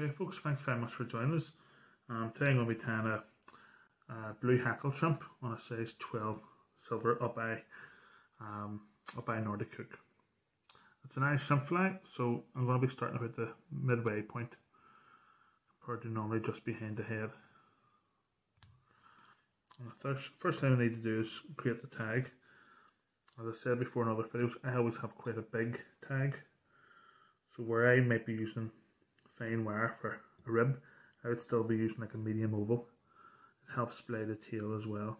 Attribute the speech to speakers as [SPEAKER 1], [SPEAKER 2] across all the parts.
[SPEAKER 1] Okay, folks, thanks very much for joining us. Um, today I'm going to be tying a, a blue hackle shrimp on a size 12 silver up by, um, up by Nordic Hook. It's a nice shrimp fly, so I'm going to be starting about the midway point, to normally just behind the head. And the first, first thing I need to do is create the tag. As I said before in other videos, I always have quite a big tag. So where I might be using fine wire for a rib, I would still be using like a medium oval. It helps splay the tail as well.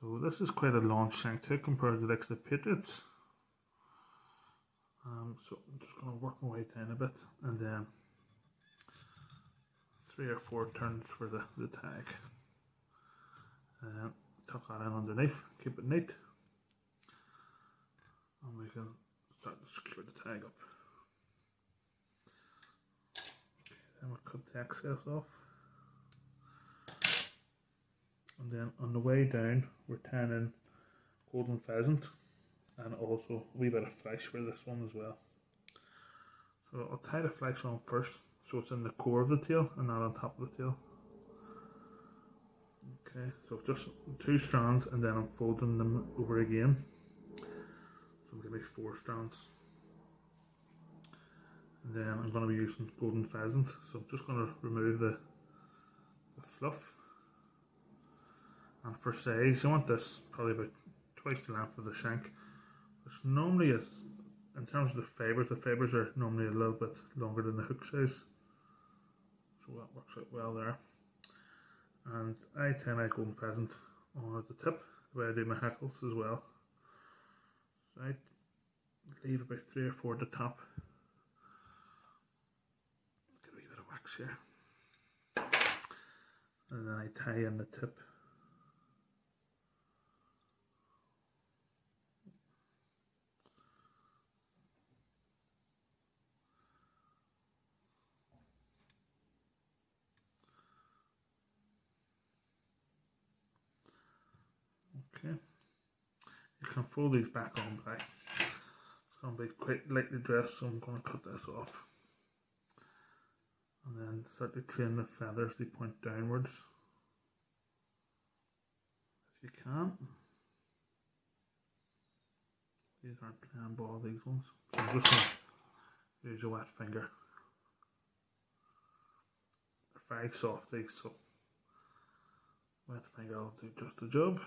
[SPEAKER 1] So this is quite a long shank too compared to the Partridges. Um, so I'm just going to work my way down a bit and then three or four turns for the, the tag. Um, tuck that in underneath, keep it neat. And we can start to secure the tag up. Okay, then we'll cut the excess off. And then on the way down, we're in golden pheasant and also a wee bit of flash for this one as well. So I'll tie the flash on first so it's in the core of the tail and not on top of the tail. Okay, so just two strands and then I'm folding them over again. So give me four strands. Then I'm going to be using golden pheasant. So I'm just going to remove the, the fluff. And for size, I want this probably about twice the length of the shank. Which normally is, in terms of the fibres, the fibres are normally a little bit longer than the hook size. So that works out well there and I tie my golden pheasant on at the tip where I do my hackles as well. So I leave about three or four at the top. Here. And then I tie in the tip Okay. You can fold these back on by. It's going to be quite lightly dressed, so I'm going to cut this off. And then start to trim the feathers, they point downwards. If you can. These aren't plain ball, these ones. So I'm just going to use a wet finger. They're very soft, these, so wet finger will do just the job.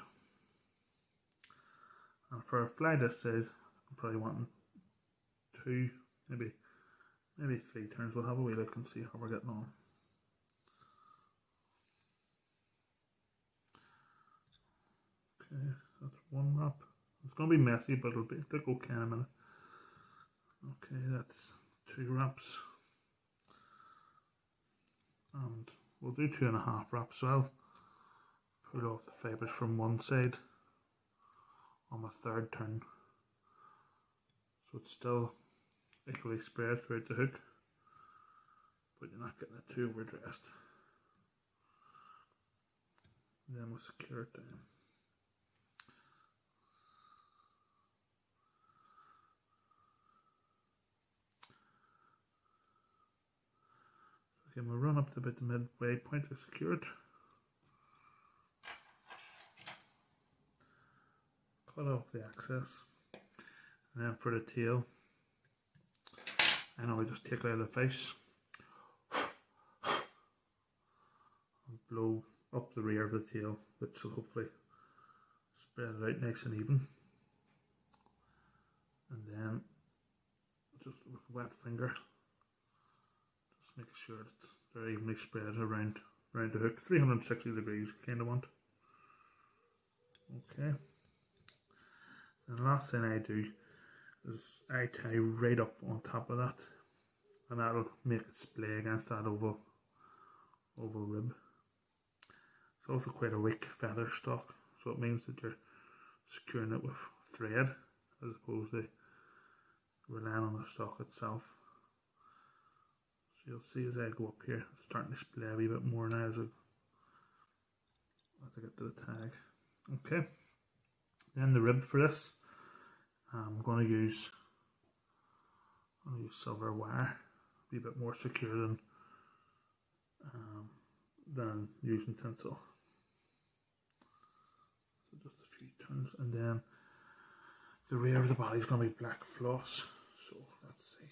[SPEAKER 1] And for a fly this size, I'm probably wanting two, maybe maybe three turns. We'll have a wee look and see how we're getting on. Okay, that's one wrap. It's going to be messy, but it'll be it'll go in a minute. Okay, that's two wraps. And we'll do two and a half wraps. So I'll pull off the fibres from one side on my third turn. So it's still equally spread throughout the hook, but you're not getting it too overdressed. And then we'll secure it down. Okay, we'll run up to about the midway point to secure it. cut off the excess and then for the tail and I will just take out the face. And blow up the rear of the tail which will hopefully spread it out nice and even. And then just with a wet finger just make sure that they're evenly spread around around the hook. 360 degrees kind of want. Okay. And the last thing I do is I tie right up on top of that and that'll make it splay against that oval, oval rib. It's also quite a weak feather stock so it means that you're securing it with thread as opposed to relying on the stock itself. So you'll see as I go up here, it's starting to splay a wee bit more now as I, as I get to the tag. Okay. Then the rib for this, I'm going to use, to use silver wire, be a bit more secure than um, than using tinsel. So just a few turns and then the rear of the body is going to be black floss. So let's see.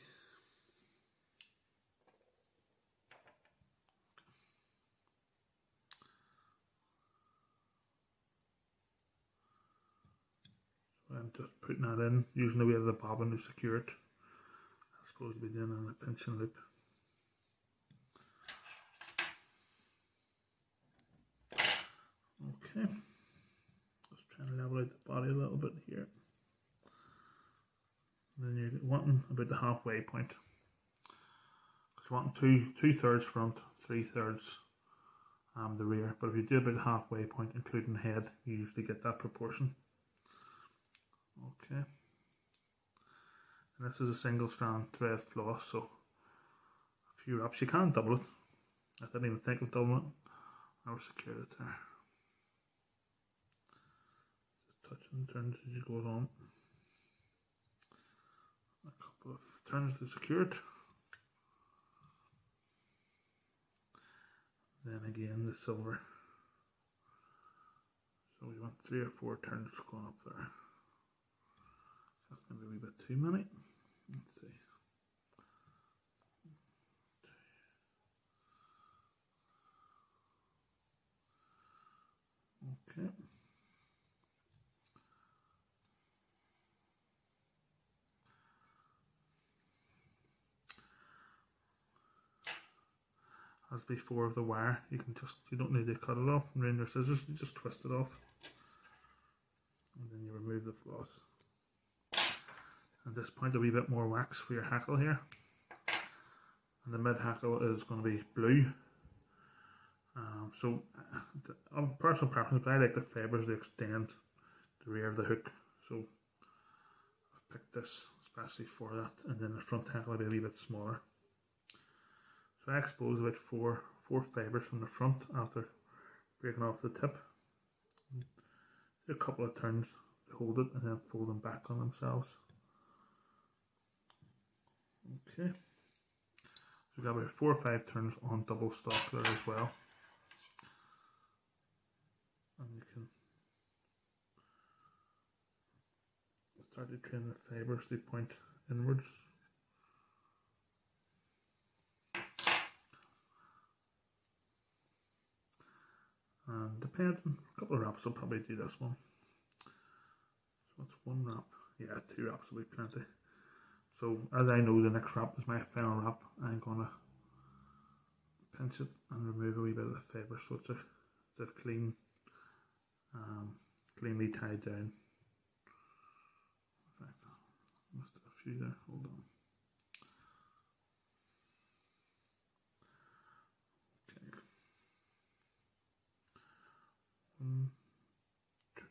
[SPEAKER 1] I'm just putting that in using the way of the bobbin to secure it. I suppose to be doing on a pinching loop. Okay, just trying to level out the body a little bit here. And then you're wanting about the halfway point. Because you want two two thirds front, three thirds um, the rear. But if you do about the halfway point, including the head, you usually get that proportion. Okay. And this is a single strand thread floss, so a few wraps. You can double it. I didn't even think of doubling it. I will secure it there. Just touch and turns as you go along. A couple of turns to secure it. Then again the silver. So we want three or four turns going up there. That's a wee bit too many. Let's see. Okay. As before of the wire, you can just, you don't need to cut it off and your scissors, you just twist it off. And then you remove the floss. At this point, a wee bit more wax for your hackle here. And the mid hackle is going to be blue. Um, so, uh, personal preference, but I like the fibres to extend the rear of the hook. So, I've picked this especially for that. And then the front hackle will be a wee bit smaller. So I expose about four four fibres from the front after breaking off the tip. A couple of turns to hold it and then fold them back on themselves. Okay. So we've got about four or five turns on double stock there as well. And you can start to train the fibres to point inwards. And depending, a couple of wraps will probably do this one. So it's one wrap. Yeah, two wraps will be plenty. So as I know the next wrap is my final wrap, I'm gonna pinch it and remove a wee bit of the fibre so it's a, it's a clean, um, cleanly tied down. In fact, missed a few there, hold on. Okay. One, two.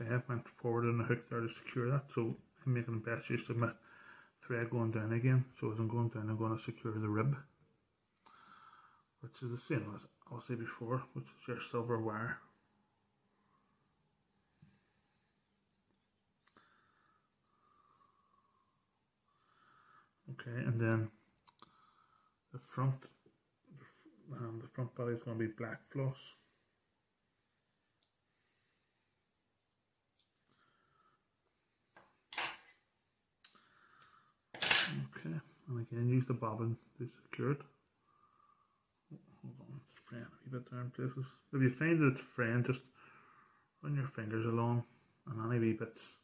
[SPEAKER 1] I've went forward on the hook there to secure that, so I'm making the best use of my thread going down again. So as I'm going down, I'm going to secure the rib, which is the same as I said before, which is your silver wire. Okay, and then the front, um, the front body is going to be black floss. Okay, and again use the bobbin to secure it. Hold on, it's fraying a wee bit there in places. If you find that it's fraying, just run your fingers along and any wee bits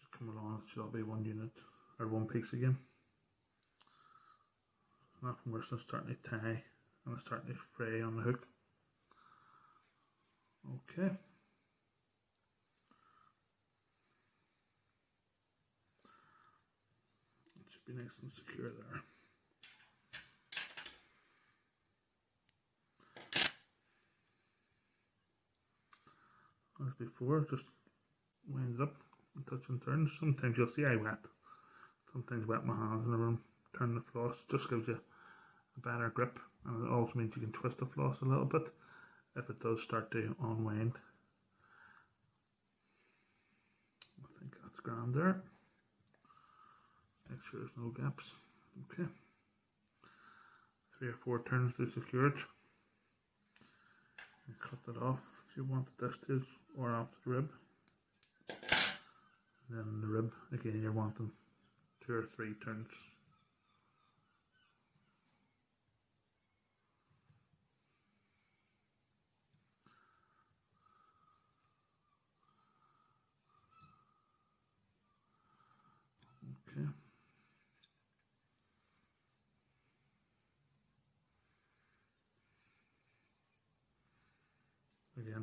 [SPEAKER 1] just come along, it should all be one unit or one piece again. Nothing worse than starting to tie and starting to fray on the hook. Okay. It should be nice and secure there. As before, just wind it up, and touch and turns. Sometimes you'll see I wet. Sometimes wet my hands and then turn the floss. Just gives you a better grip and it also means you can twist the floss a little bit if it does start to unwind. I think that's grand there. Make sure there's no gaps. Okay. Three or four turns to secure it. And cut that off if you want the stage or off the rib. And then the rib, again you're wanting two or three turns. Okay.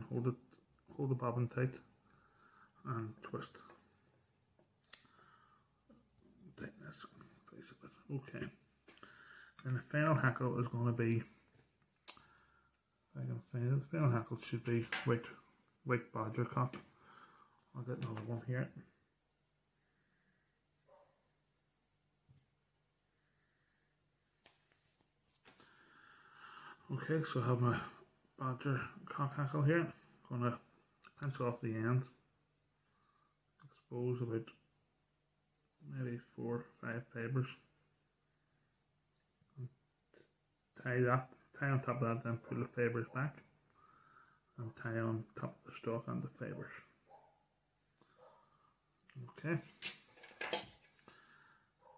[SPEAKER 1] Hold it, hold the bobbin tight and twist. Tighten this face a bit. Okay. And the final hackle is going to be, I can find the final hackle should be white, white badger cock. I'll get another one here. Okay, so I have my badger cock hackle here. Gonna pinch off the end. Expose about maybe four or five fibres. tie that, tie on top of that, then pull the fibres back. And tie on top of the stalk and the fibres. Okay.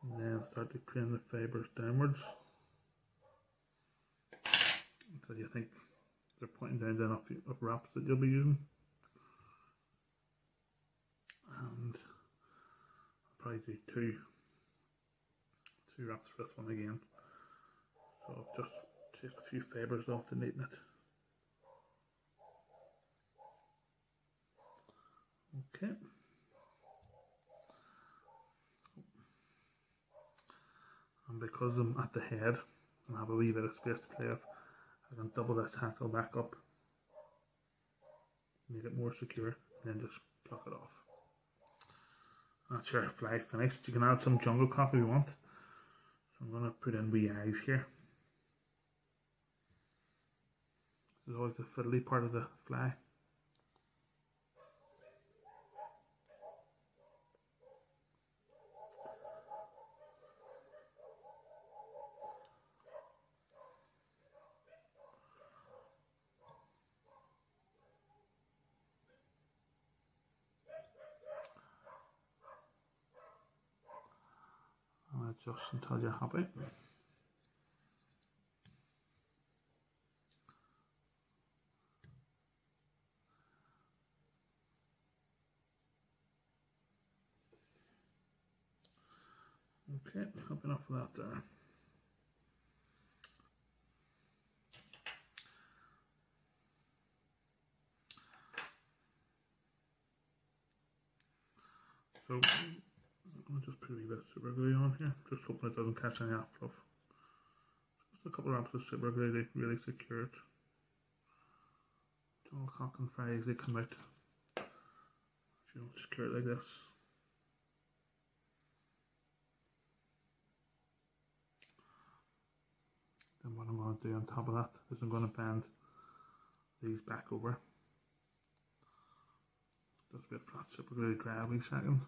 [SPEAKER 1] And then start to crane the fibres downwards until you think they're pointing down enough of wraps that you'll be using. And I'll probably do two two wraps for this one again. So I'll just take a few fibres off to neaten it. Okay. And because I'm at the head, I have a wee bit of space to play with, I can double that hackle back up, make it more secure, and then just pluck it off. That's your fly finished. You can add some jungle cock if you want. So I'm going to put in wee eyes here. This is always the fiddly part of the fly. Adjust until you're happy. Okay, happy enough with that there. So I'll just put a bit of super on here, just hoping it doesn't catch any off fluff. Just a couple of wraps of glue really secure it. All cock and fries they come out if you don't secure it like this. Then what I'm going to do on top of that is I'm going to bend these back over. Just a bit flat super glue dry wee second.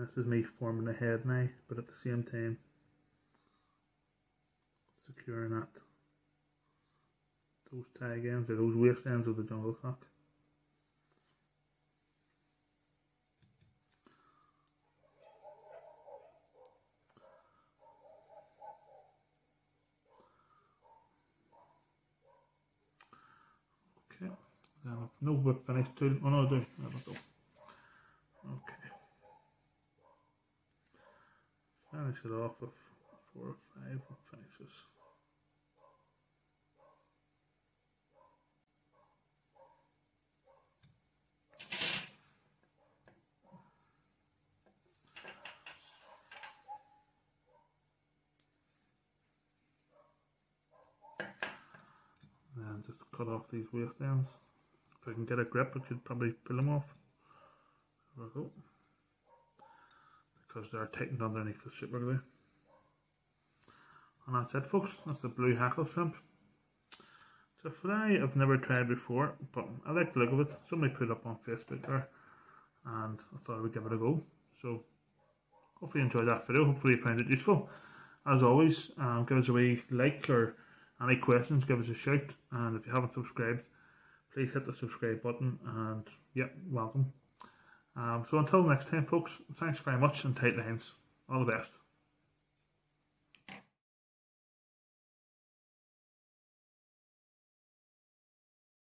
[SPEAKER 1] This is me forming a head now, but at the same time securing that those tag ends or those waist ends of the jungle cock. Okay, then I've no whip finished tool. Oh no, I do. There we go. Okay. Finish it off with four or five. whip finishes? And just cut off these waste ends. If I can get a grip, I could probably pull them off. There we go. Because they're tightened underneath the super glue. And that's it folks, that's the blue hackle shrimp. It's a fry I've never tried before, but I like the look of it. Somebody put it up on Facebook there, and I thought I would give it a go. So, hopefully you enjoyed that video, hopefully you found it useful. As always, um, give us a wee like or any questions, give us a shout. And if you haven't subscribed, please hit the subscribe button and yeah, welcome. Um, so until next time, folks, thanks very much and tight lines. All the best.